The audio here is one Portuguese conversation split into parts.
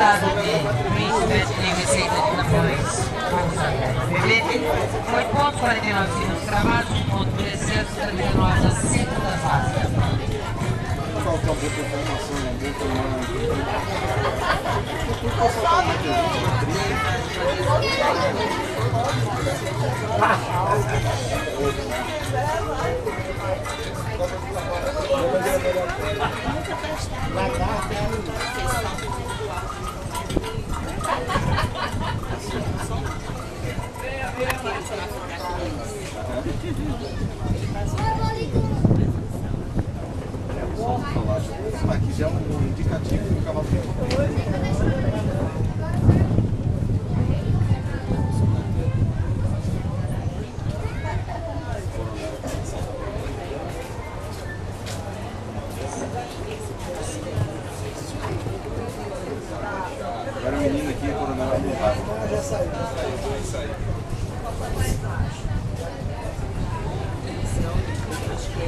dotado de príncipe de receita de campeões. Foi ponto 49 segundos cravados, ponto 339 da segunda fase. Faltou muita informação, né? Muita Aqui já é um indicativo do cavalo Agora a menina aqui, coronel, já saiu. Já saiu.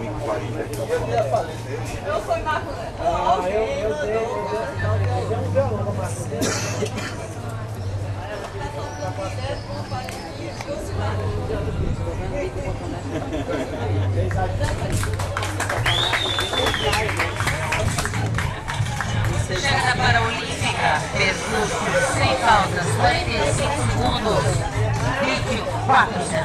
minha minha filha saiu. Ah, eu, eu dei, eu dei, eu um violão pra Marcos. Chegada para a Olímpica, percurso sem faltas, 45 segundos, 24 centésimos.